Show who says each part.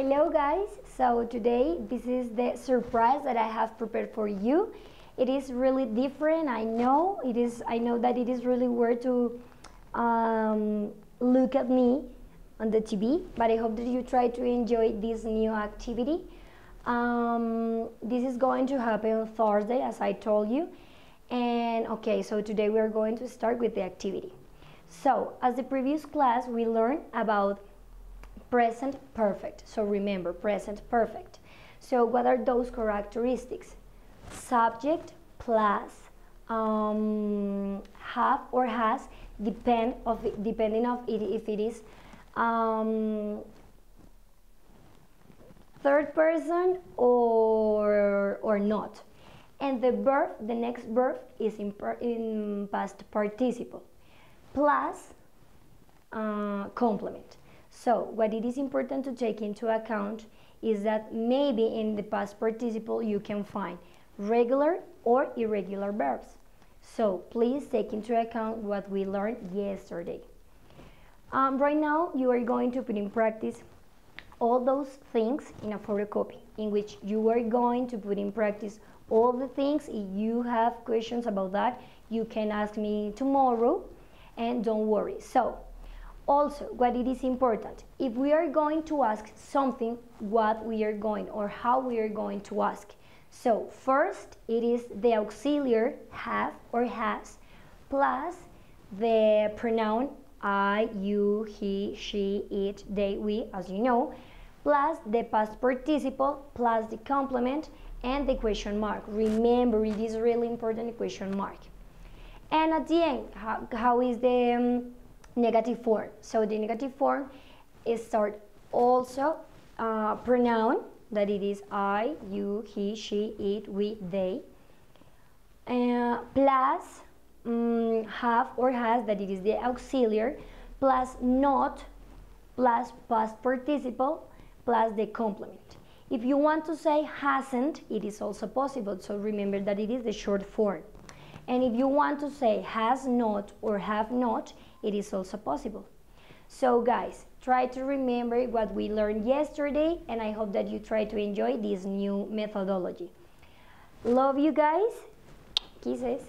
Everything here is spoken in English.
Speaker 1: Hello guys, so today this is the surprise that I have prepared for you. It is really different, I know, it is, I know that it is really weird to um, look at me on the TV, but I hope that you try to enjoy this new activity. Um, this is going to happen on Thursday, as I told you. And okay, so today we are going to start with the activity. So, as the previous class, we learned about present perfect. So remember, present perfect. So what are those characteristics? Subject plus um, have or has, depend of depending of it, if it is um, third person or or not. And the verb, the next verb is in, in past participle plus uh, complement. So what it is important to take into account is that maybe in the past participle you can find regular or irregular verbs. So please take into account what we learned yesterday. Um, right now you are going to put in practice all those things in a photocopy in which you are going to put in practice all the things. If you have questions about that, you can ask me tomorrow and don't worry. So also, what it is important, if we are going to ask something, what we are going or how we are going to ask. So first, it is the auxiliary have or has plus the pronoun I, you, he, she, it, they, we, as you know, plus the past participle, plus the complement, and the question mark. Remember, it is really important, the question mark. And at the end, how, how is the um, negative form. So the negative form is start also uh, pronoun that it is I, you, he, she, it, we, they, uh, plus um, have or has that it is the auxiliary, plus not, plus past participle, plus the complement. If you want to say hasn't, it is also possible. So remember that it is the short form. And if you want to say has not or have not, it is also possible. So guys, try to remember what we learned yesterday and I hope that you try to enjoy this new methodology. Love you guys. Kisses.